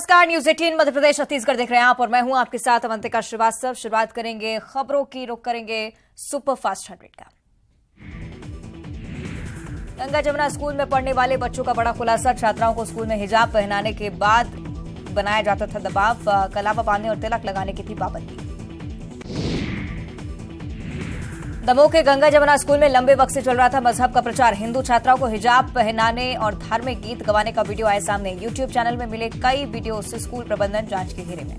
नमस्कार news eighteen Madhya Pradesh Chhattisgarh देख रहे हैं आप और मैं हूँ आपके साथ अवंतिका श्रीवास्तव। शुरुआत करेंगे खबरों की, रुख करेंगे सुपर फास्ट हंड्रेड का। गंगा जमुना स्कूल में पढ़ने वाले बच्चों का बड़ा खुलासा, छात्राओं को स्कूल में हिजाब पहनाने के बाद बनाया जाता था दबाव। कलावा बांधने और तिलक लगाने की थी पाबंदी। दमोह के गंगा जमुना स्कूल में लंबे वक्त से चल रहा था मज़हब का प्रचार। हिंदू छात्राओं को हिजाब पहनाने और धार्मिक गीत गवाने का वीडियो आए सामने। यूट्यूब चैनल में मिले कई वीडियो से स्कूल प्रबंधन जाँच के घेरे में।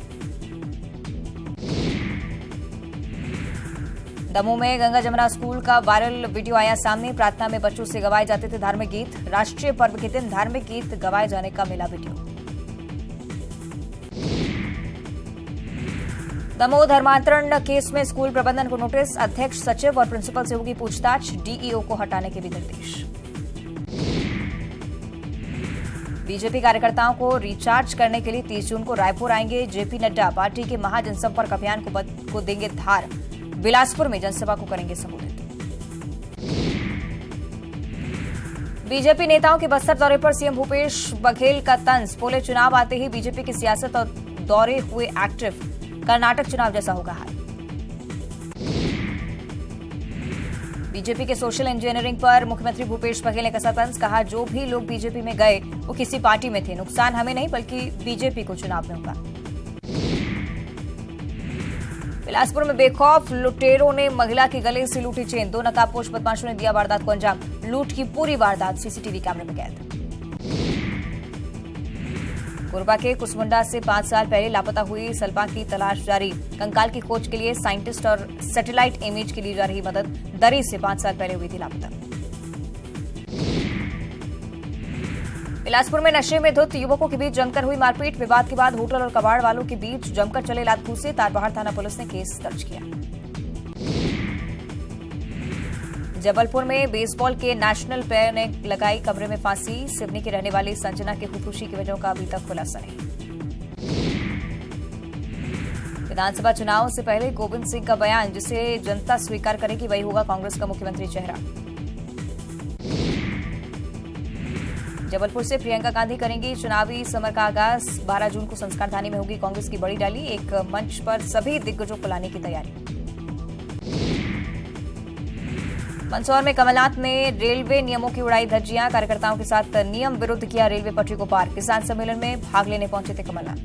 दमोह में गंगा जमुना स्कूल का वायरल वीडियो आया सामने। प्रार्थना में बच्चों से गवाए जाते थे धार्मिक गीत। राष्ट्रीय पर्व के दिन धार्मिक गीत गवाए जाने का मिला वीडियो। दमोह धर्मांतरण केस में स्कूल प्रबंधन को नोटिस अध्यक्ष सचिव और प्रिंसिपल से होगी पूछताछ डीईओ को हटाने के भी निर्देश। बीजेपी कार्यकर्ताओं को रिचार्ज करने के लिए 30 जून को रायपुर आएँगे जेपी नड्डा पार्टी के महाजनसंपर्क अभियान को, को देंगे धार। बिलासपुर में जनसभा को करेंगे संबोधित। बीजेपी नेताओं के बस्तर दौरे पर सीएम भूपेश बघेल का तंज बोले चुनाव आते ही बीजेपी की सियासत और दौरे हुए एक्टिव। कर्नाटक चुनाव जैसा होगा हाल। बीजेपी के सोशल इंजीनियरिंग पर मुख्यमंत्री भूपेश बघेल ने कसा तंज कहा, जो भी लोग बीजेपी में गए, वो किसी पार्टी में थे। नुकसान हमें नहीं, बल्कि बीजेपी को चुनाव में होगा। बिलासपुर में बेखौफ लुटेरों ने महिला के गले से लूटी चेन। दो नकाबपोश बदमाशों ने दिया वारदात को अंजाम। लूट की पूरी वारदात सीसीटीवी कैमरे में कैद। कोरबा के कुसमुंडा से पाँच साल पहले लापता हुई सलमा की तलाश जारी। कंकाल की खोज के लिए साइंटिस्ट और सैटेलाइट इमेज की ली जा रही मदद। दरी से पाँच साल पहले हुई थी लापता। बिलासपुर में नशे में धुत युवकों के बीच जमकर हुई मारपीट। विवाद के बाद होटल और कबाड़ वालों के बीच जमकर चले लात घूसे तारबहार थाना पुलिस ने केस दर्ज किया। जबलपुर में बेसबॉल के नेशनल प्लेयर ने लगाई कमरे में फांसी। सिवनी के रहने वाली संजना की खुदकुशी की वजह का अभी तक खुलासा नहीं। विधानसभा चुनाव से पहले गोविंद सिंह का बयान, जिसे जनता स्वीकार करेगी वही होगा कांग्रेस का मुख्यमंत्री चेहरा। जबलपुर से प्रियंका गांधी करेंगी चुनावी समर का आगाज़। 12 जून को संस्कारधानी में होगी कांग्रेस की बड़ी रैली। एक मंच पर सभी दिग्गजों को लाने की तैयारी। मंदसौर में कमलनाथ ने रेलवे नियमों की उड़ाई धज्जियाँ कार्यकर्ताओं के साथ नियम विरुद्ध किया रेलवे पटरी को पार। किसान सम्मेलन में भाग लेने पहुँचे थे कमलनाथ।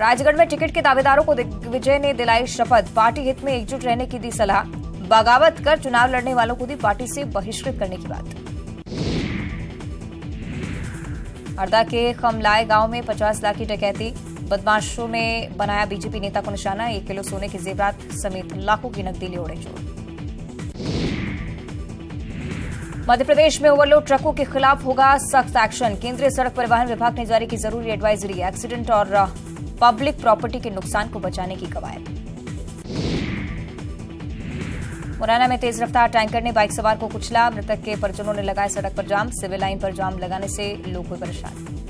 राजगढ़ में टिकट के दावेदारों को दिग्विजय ने दिलाई शपथ। पार्टी हित में एकजुट रहने की दी सलाह। बगावत कर चुनाव लड़ने वालों को दी पार्टी से बहिष्कृत करने की बात। हरदा के खमलाय गाँव में 50 लाख की डकैती। बदमाशों ने बनाया बीजेपी नेता को निशाना, एक किलो सोने के जेवरात समेत लाखों की नकदी ले उड़े चोर। मध्य प्रदेश में ओवरलोड ट्रकों के खिलाफ होगा सख्त एक्शन। केंद्रीय सड़क परिवहन विभाग ने जारी की ज़रूरी एडवाइजरी एक्सीडेंट और पब्लिक प्रॉपर्टी के नुकसान को बचाने की कवायद। मुरैना में तेज रफ्तार टैंकर ने बाइक सवार को कुचला। मृतक के परिजनों ने लगाए सड़क पर जाम। सिविल लाइन पर जाम लगाने से लोग हुए परेशान।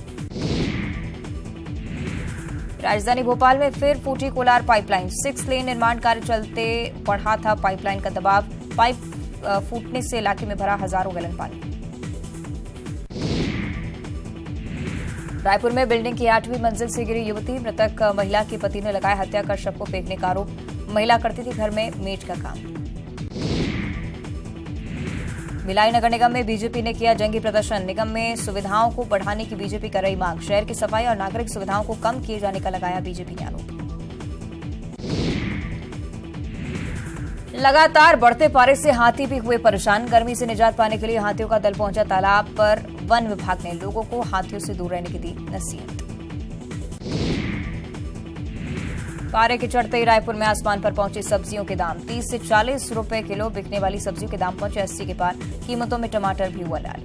राजधानी भोपाल में फिर फूटी कोलार पाइपलाइन। सिक्स लेन निर्माण कार्य चलते बढ़ा था पाइपलाइन का दबाव। पाइप फूटने से इलाके में भरा हज़ारों गैलन पानी। रायपुर में बिल्डिंग की आठवीं मंजिल से गिरी युवती। मृतक महिला के पति ने लगाया हत्या कर शव को फेंकने का आरोप। महिला करती थी घर में मेट का काम। भिलाई नगर निगम में बीजेपी ने किया जंगी प्रदर्शन। निगम में सुविधाओं को बढ़ाने की बीजेपी कर रही मांग। शहर की सफ़ाई और नागरिक सुविधाओं को कम किए जाने का लगाया बीजेपी ने आरोप। लगातार बढ़ते पारे से हाथी भी हुए परेशान। गर्मी से निजात पाने के लिए हाथियों का दल पहुँचा तालाब पर। वन विभाग ने लोगों को हाथियों से दूर रहने की दी नसीहत। पारे के चढ़ते ही रायपुर में आसमान पर पहुँचे सब्जियों के दाम। 30 से 40 रुपए किलो बिकने वाली सब्जियों के दाम पहुँचे 80 के पार। कीमतों में टमाटर भी हुआ लाल।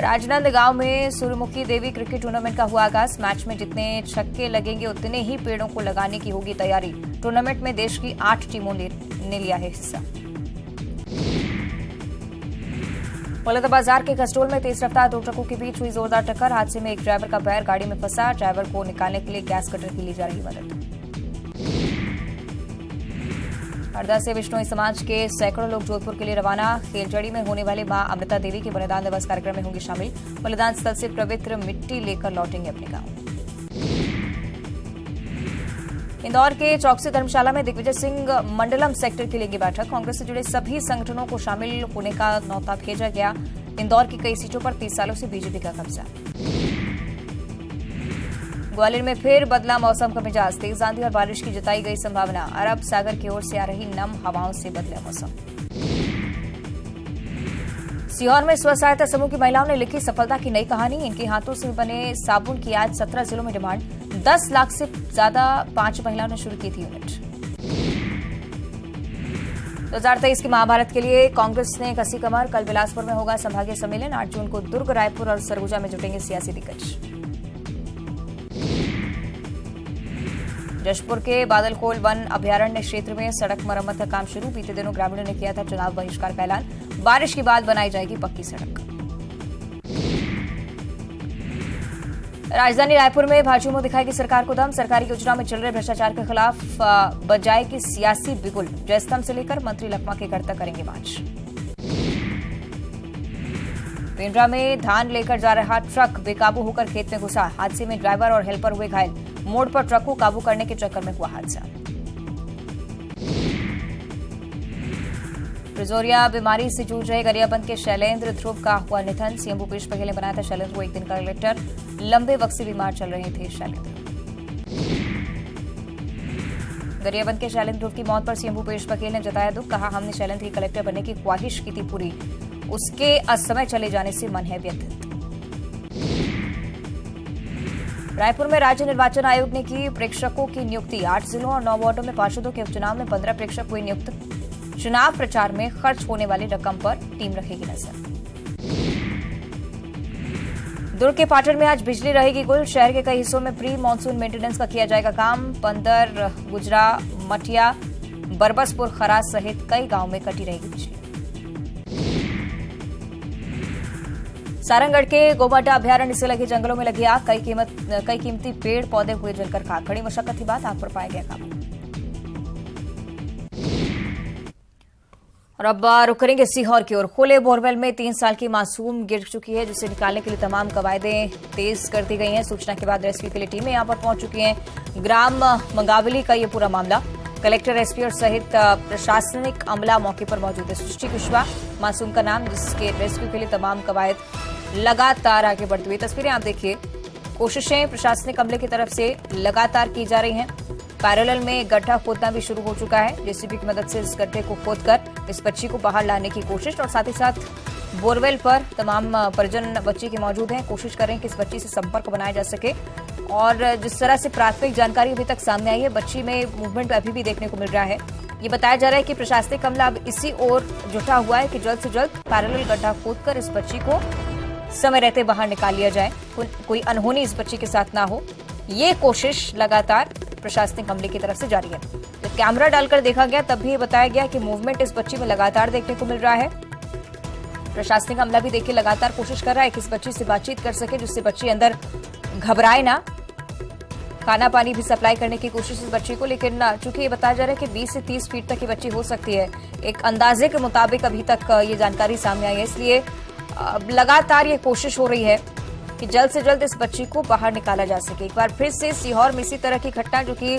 राजनंद गाँव में सूर्यमुखी देवी क्रिकेट टूर्नामेंट का हुआ आगाज़। मैच में जितने छक्के लगेंगे, उतने ही पेड़ों को लगाने की होगी तैयारी। टूर्नामेंट में देश की आठ टीमों ने लिया है हिस्सा। बाज़ार के कस्टोल में तेज रफ्तार, दो ट्रकों के बीच हुई जोरदार टक्कर। हादसे में एक ड्राइवर का पैर गाड़ी में फंसा। ड्राइवर को निकालने के लिए गैस कटर की ली जा रही मदद। हरदा से विष्णोई समाज के सैकड़ों लोग जोधपुर के लिए रवाना। खेलजड़ी में होने वाले माँ अमृता देवी के बलिदान दिवस कार्यक्रम में होंगे शामिल। बलिदान स्थल से पवित्र मिट्टी लेकर लौटेंगे अपने गाँव। इंदौर के चौकसी धर्मशाला में दिग्विजय सिंह मंडलम सेक्टर की लेगी बैठक। कांग्रेस से जुड़े सभी संगठनों को शामिल होने का नौता भेजा गया। इंदौर की कई सीटों पर तीस सालों से बीजेपी का कब्जा। ग्वालियर में फिर बदला मौसम का मिजाज। तेज आंधी और बारिश की जताई गई संभावना। अरब सागर की ओर से आ रही नम हवाओं से बदला मौसम। सीहोर में स्व सहायता समूह की महिलाओं ने लिखी सफलता की नई कहानी। इनके हाथों से बने साबुन की आज सत्रह जिलों में डिमांड। दस लाख से ज़्यादा पाँच महिलाओं ने शुरू की थी यूनिट। 2023 के महाभारत के लिए, कांग्रेस ने कसी कमर, कल बिलासपुर में होगा संभागीय सम्मेलन, आठ जून को दुर्ग, रायपुर और सरगुजा में जुटेंगे सियासी दिग्गज। जशपुर के बादलकोल वन अभ्यारण्य क्षेत्र में सड़क मरम्मत का काम शुरू, बीते दिनों ग्रामीणों ने किया था चुनाव बहिष्कार का ऐलान। बारिश के बाद बनाई जाएगी पक्की सड़क। राजधानी रायपुर में भाजपा में दिखाएगी सरकार को दम। सरकारी योजना में चल रहे भ्रष्टाचार के खिलाफ बजाएगी सियासी बिगुल, जयस्तंभ से लेकर मंत्री लखमा के घर तक करेंगे मार्च। पेंड्रा में धान लेकर जा रहा ट्रक, बेकाबू होकर खेत में घुसा। हादसे में ड्राइवर और हेल्पर हुए घायल। मोड़ पर ट्रक को काबू करने के चक्कर में हुआ हादसा। रिजोरिया बीमारी से जूझ रहे गरियाबंद के शैलेंद्र ध्रुव का हुआ निधन। सीएम भूपेश बघेल ने बनाया था शैलेंद्र को एक दिन का कलेक्टर लंबे वक्त से बीमार चल रहे थे शैलेंद्र गरियाबंद के शैलेंद्र ध्रुव की मौत पर सीएम भूपेश बघेल ने जताया दुख, कहा, हमने शैलेंद्र की कलेक्टर बनने की ख्वाहिश की थी पूरी। उसके असमय चले जाने से मन है व्यथित. रायपुर में राज्य निर्वाचन आयोग ने की प्रेक्षकों की नियुक्ति। आठ जिलों और नौ वार्डों में पार्षदों के उपचुनाव में पंद्रह प्रेक्षक हुए नियुक्त। चुनाव प्रचार में खर्च होने वाली रकम पर टीम रखेगी नज़र। दुर्ग के पाटन में आज बिजली रहेगी गुल शहर के कई हिस्सों में प्री मानसून मेंटेनेंस का किया जाएगा काम। पंदर गुजरा मटिया बरबसपुर, खराज सहित कई गाँव में कटी रहेगी बिजली। सारंगढ़ के गोबाटा अभ्यारण्य से लगे जंगलों में लगी आग। कई कीमत, कई कीमती पेड़ पौधे हुए जलकर खाक। खड़ी मशक्कत की बात आग पर पाया गया काबू और अब रुक करेंगे सीहोर की ओर। खोले बोरवेल में तीन साल की मासूम गिर चुकी है, जिसे निकालने के लिए तमाम कवायदें तेज कर दी गई हैं। सूचना के बाद रेस्क्यू के लिए टीमें यहाँ पर पहुँच चुकी हैं। ग्राम मंगावली का ये पूरा मामला। कलेक्टर, एसपी और सहित प्रशासनिक अमला मौके पर मौजूद है। सृष्टि कुशवाहा, मासूम का नाम, जिसके रेस्क्यू के लिए तमाम कवायद लगातार आगे बढ़ती हुई तस्वीरें आप देखिए। कोशिशें प्रशासनिक अमले की तरफ़ से लगातार की जा रही हैं। पैरेलल में गड्ढा खोदना भी शुरू हो चुका है। जेसीबी की मदद से इस गड्ढे को खोदकर इस बच्ची को बाहर लाने की कोशिश और साथ ही साथ बोरवेल पर तमाम परिजन बच्ची के मौजूद हैं। कोशिश करें कि इस बच्ची से संपर्क बनाया जा सके और जिस तरह से प्राथमिक जानकारी अभी तक सामने आई है, बच्ची में मूवमेंट अभी भी देखने को मिल रहा है। ये बताया जा रहा है कि प्रशासनिक अमला अब इसी ओर जुटा हुआ है कि जल्द से जल्द पैरेलल गड्ढा खोदकर इस बच्ची को समय रहते बाहर निकाल लिया जाए। कोई अनहोनी इस बच्ची के साथ ना हो। ये कोशिश लगातार प्रशासनिक अमले की तरफ़ से जारी है। जब कैमरा डालकर देखा गया, तब भी बताया गया कि मूवमेंट इस बच्ची में लगातार देखने को मिल रहा है। प्रशासनिक अमला भी देखिए, लगातार कोशिश कर रहा है कि इस बच्ची से बातचीत कर सके, जिससे बच्ची अंदर घबराए ना। खाना पानी भी सप्लाई करने की कोशिश इस बच्ची को, लेकिन चूँकि ये बताया जा रहा है कि 20 से 30 फीट तक ये बच्ची हो सकती है, एक अंदाजे के मुताबिक अभी तक ये जानकारी सामने आई है। इसलिए लगातार ये कोशिश हो रही है। कि जल्द से जल्द इस बच्ची को बाहर निकाला जा सके। एक बार फिर से सीहोर में इसी तरह की घटना जो कि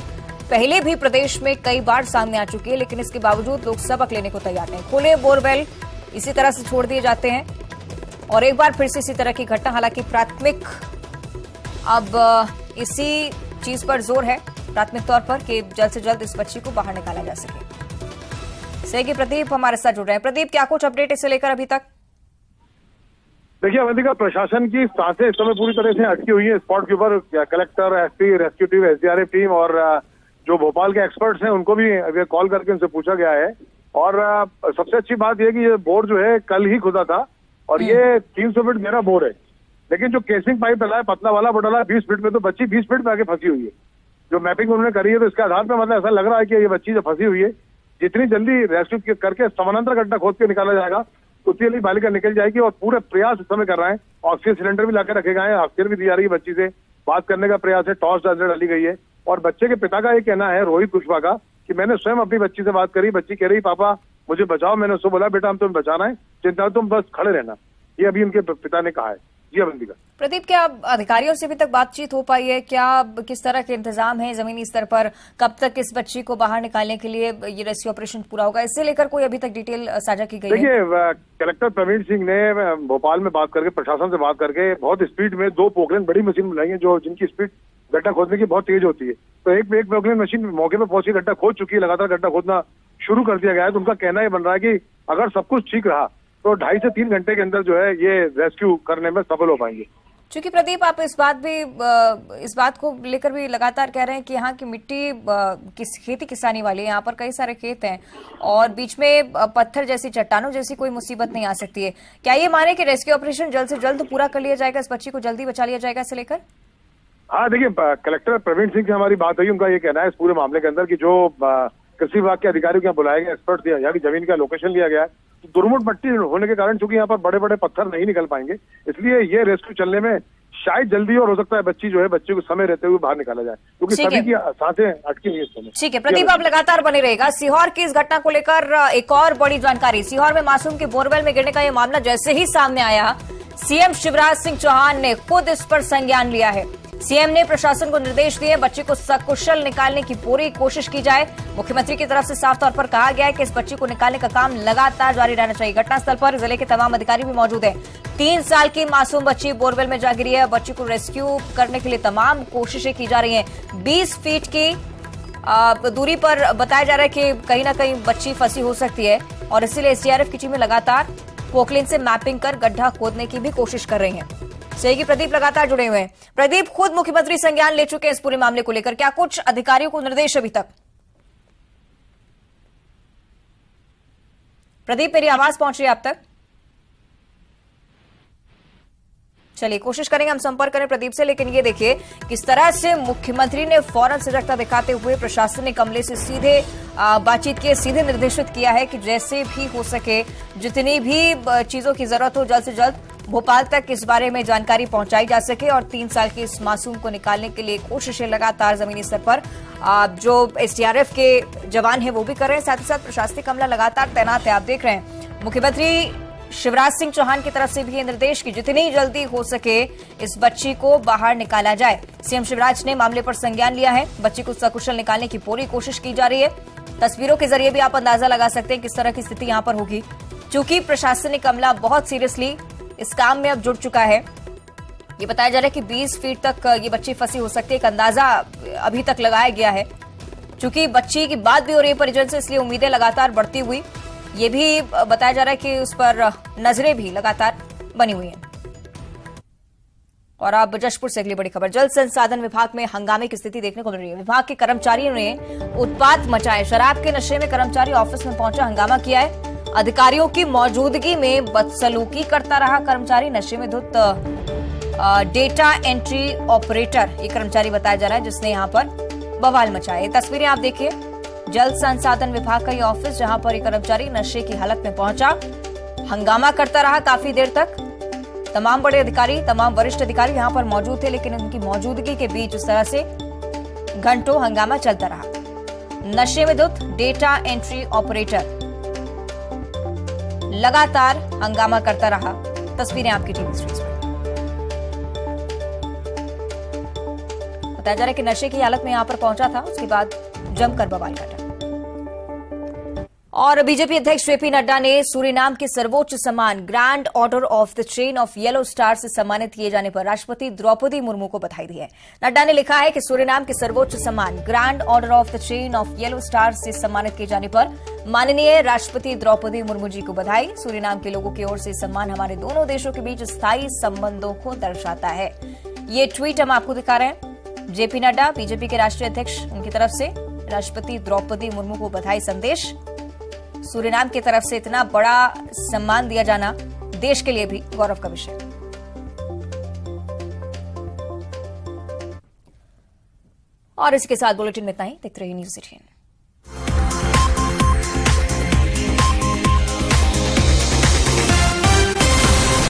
पहले भी प्रदेश में कई बार सामने आ चुकी है, लेकिन इसके बावजूद लोग सबक लेने को तैयार नहीं खुले बोरवेल, इसी तरह से छोड़ दिए जाते हैं। और एक बार फिर से इसी तरह की घटना, हालाँकि प्राथमिक अब इसी चीज़ पर ज़ोर है, प्राथमिक तौर पर कि जल्द से जल्द इस बच्ची को बाहर निकाला जा सके। सही प्रदीप हमारे साथ जुड़ रहे हैं। प्रदीप, क्या कुछ अपडेट इसे लेकर अभी तक? देखिए अवंतिका प्रशासन की साँसें इस समय पूरी तरह से अटकी हुई है। स्पॉट के ऊपर collector SP rescue team SDRF team और जो भोपाल के एक्सपर्ट्स हैं उनको भी अभी कॉल करके उनसे पूछा गया है। और सबसे अच्छी बात यह कि ये बोर जो है कल ही खुदा था और ये हम्म। तीन सौ फीट मेरा बोर है। लेकिन जो केसिंग पाइप डला है पतला वाला वो डला है बीस फीट में तो बच्ची बीस फीट में आगे फंसी हुई है। जो मैपिंग उन्होंने करी है तो इसके आधार पर मतलब ऐसा लग रहा है कि ये बच्ची जो फंसी हुई है जितनी जल्दी रेस्क्यू करके समानांतर घटना खोद के निकाला जाएगा उतनी लिए बालिका निकल जाएगी और पूरे प्रयास इस समय कर रहे हैं। ऑक्सीजन सिलेंडर भी लाकर रखे गए हैं ऑक्सीजन भी दी जा रही है बच्ची से। बात करने का प्रयास है, टॉर्च डाली गई है। और बच्चे के पिता का ये कहना है, रोहित कुशवाहा का, कि मैंने स्वयं अपनी बच्ची से बात करी, बच्ची कह रही, पापा, मुझे बचाओ, मैंने उसको बोला, बेटा, हम तुम्हें बचाना है, चिंता तुम बस खड़े रहना। ये अभी उनके पिता ने कहा है। जी अवंतिका प्रदीप, क्या अधिकारियों से अभी तक बातचीत हो पाई है? क्या किस तरह के इंतज़ाम है जमीनी स्तर पर? कब तक इस बच्ची को बाहर निकालने के लिए ये रेस्क्यू ऑपरेशन पूरा होगा? इससे लेकर कोई अभी तक डिटेल साझा की गई देखिए कलेक्टर प्रवीण सिंह ने भोपाल में बात करके, प्रशासन से बात करके, बहुत स्पीड में दो पोखरें बड़ी मशीन बनाई है जो, जिनकी स्पीड गड्ढा खोदने की बहुत तेज होती है। तो एक एक पोखरें मशीन मौके पर पहुँची, गड्ढा खोद चुकी है, लगातार गड्ढा खोदना शुरू कर दिया गया है। तो उनका कहना यह बन रहा है की अगर सब कुछ ठीक रहा तो ढाई से तीन घंटे के अंदर जो है, ये रेस्क्यू करने में सफल हो पाएँगे। चूँकि प्रदीप, आप इस बात भी इस बात को लेकर भी लगातार कह रहे हैं कि यहाँ की मिट्टी किस, खेती किसानी वाली है, यहाँ पर कई सारे खेत हैं और बीच में पत्थर जैसी, चट्टानों जैसी कोई मुसीबत नहीं आ सकती है। क्या ये माने कि रेस्क्यू ऑपरेशन जल्द से जल्द पूरा कर लिया जाएगा, इस बच्ची को जल्दी बचा लिया जाएगा इसे लेकर? हाँ देखिए कलेक्टर प्रवीण सिंह से हमारी बात हुई, उनका ये कहना है इस पूरे मामले के अंदर की जो कृषि विभाग के अधिकारियों के बुलाए गए एक्सपर्ट दिया ज़मीन का लोकेशन लिया गया दुर्मुट मट्टी होने के कारण चूँकि यहाँ पर बड़े बड़े पत्थर नहीं निकल पाएँगे इसलिए ये रेस्क्यू चलने में शायद जल्दी और हो सकता है बच्ची जो है बच्चे को समय रहते हुए बाहर निकाला जाए क्योंकि सभी की साँसें अटकी हुई समय। ठीक है प्रदीप आप लगातार बने रहेगा। सीहोर की इस घटना को लेकर एक और बड़ी जानकारी। सीहोर में मासूम के बोरवेल में गिरने का यह मामला जैसे ही सामने आया सीएम शिवराज सिंह चौहान ने खुद इस पर संज्ञान लिया है। सीएम ने प्रशासन को निर्देश दिए बच्चे को सकुशल निकालने की पूरी कोशिश की जाए। मुख्यमंत्री की तरफ़ से साफ़ तौर पर कहा गया है कि इस बच्चे को निकालने का काम लगातार जारी रहना चाहिए। घटनास्थल पर ज़िले के तमाम अधिकारी भी मौजूद हैं। तीन साल की मासूम बच्ची बोरवेल में जा गिरी है। बच्ची को रेस्क्यू करने के लिए तमाम कोशिशें की जा रही हैं। बीस फीट की दूरी पर बताया जा रहा है कि कहीं ना कहीं बच्ची फंसी हो सकती है और इसीलिए एसडीआरएफ की टीमें लगातार पोकलिन से मैपिंग कर गड्ढा खोदने की भी कोशिश कर रही हैं। सही प्रदीप लगातार जुड़े हुए हैं। प्रदीप, खुद मुख्यमंत्री संज्ञान ले चुके हैं इस पूरे मामले को लेकर। क्या कुछ अधिकारियों को निर्देश अभी तक? प्रदीप, मेरी आवाज़ पहुँच रही है आप तक? चलिए, कोशिश करेंगे हम संपर्क करें प्रदीप से, लेकिन ये देखिए, किस तरह से मुख्यमंत्री ने फ़ौरन सजगता दिखाते हुए प्रशासनिक अमले से सीधे बातचीत किए, सीधे निर्देशित किया है कि जैसे भी हो सके, जितनी भी चीज़ों की ज़रूरत हो, जल्द से जल्द भोपाल तक इस बारे में जानकारी पहुंचाई जा सके और तीन साल के इस मासूम को निकालने के लिए कोशिशें लगातार जमीनी स्तर पर। जो एसडीआरएफ के जवान हैं, वो भी कर रहे हैं। साथ ही साथ प्रशासनिक अमला लगातार तैनात है। आप देख रहे हैं। मुख्यमंत्री शिवराज सिंह चौहान की तरफ़ से भी निर्देश की जितनी जल्दी हो सके इस बच्ची को बाहर निकाला जाए। सीएम शिवराज ने मामले पर संज्ञान लिया है। बच्ची को सकुशल निकालने की पूरी कोशिश की जा रही है। तस्वीरों के ज़रिए भी आप अंदाज़ा लगा सकते हैं किस तरह की स्थिति यहाँ पर होगी। क्योंकि प्रशासनिक अमला बहुत सीरियसली इस काम में अब जुड़ चुका है। ये बताया जा रहा है कि 20 फीट तक ये बच्ची फंसी हो सकती है, एक अंदाज़ा अभी तक लगाया गया है। चूँकि बच्ची की बात भी हो रही है परिजन से, इसलिए उम्मीदें लगातार बढ़ती हुई। ये भी बताया जा रहा है कि उस पर नज़रें भी लगातार बनी हुई हैं। और अब जशपुर से अगली बड़ी खबर। जल संसाधन विभाग में हंगामे की स्थिति देखने को मिल रही है। विभाग के कर्मचारियों ने उत्पात मचाए। शराब के नशे में कर्मचारी ऑफ़िस में पहुँचा, हंगामा किया है। अधिकारियों की मौजूदगी में बदसलूकी करता रहा कर्मचारी। नशे में धुत डेटा एंट्री ऑपरेटर ये कर्मचारी बताया जा रहा है, जिसने यहाँ पर बवाल मचाया। तस्वीरें आप देखिए। जल संसाधन विभाग का ये ऑफ़िस, जहाँ पर ये कर्मचारी नशे की हालत में पहुँचा। हंगामा करता रहा काफ़ी देर तक। तमाम बड़े अधिकारी, तमाम वरिष्ठ अधिकारी यहाँ पर मौजूद थे, लेकिन उनकी मौजूदगी के बीच उस तरह से घंटों हंगामा चलता रहा। नशे में धुत डेटा एंट्री ऑपरेटर लगातार हंगामा करता रहा। तस्वीरें आपकी टीवी स्क्रीन पर। बताया जा रहा है कि नशे की हालत में यहाँ पर पहुँचा था, उसके बाद जमकर बवाल काटा और बीजेपी अध्यक्ष जेपी नड्डा ने सूरीनाम के सर्वोच्च सम्मान grand order of the chain of yellow star से सम्मानित किए जाने पर राष्ट्रपति द्रौपदी मुर्मू को बधाई दी है। नड्डा ने लिखा है कि सूरीनाम के सर्वोच्च सम्मान grand order of the chain of yellow star से सम्मानित किए जाने पर माननीय राष्ट्रपति द्रौपदी मुर्मू जी को बधाई। सूरीनाम के लोगों की ओर से सम्मान हमारे दोनों देशों के बीच स्थायी संबंधों को दर्शाता है। ये ट्वीट हम आपको दिखा रहे हैं। जेपी नड्डा, बीजेपी के राष्ट्रीय अध्यक्ष, उनकी तरफ़ से राष्ट्रपति द्रौपदी मुर्मू को बधाई संदेश। सूरीनाम की तरफ़ से इतना बड़ा सम्मान दिया जाना देश के लिए भी गौरव का विषय। और इसके साथ बुलेटिन में इतना ही। देखते रहिए न्यूज़ एटीन।